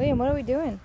William, what are we doing?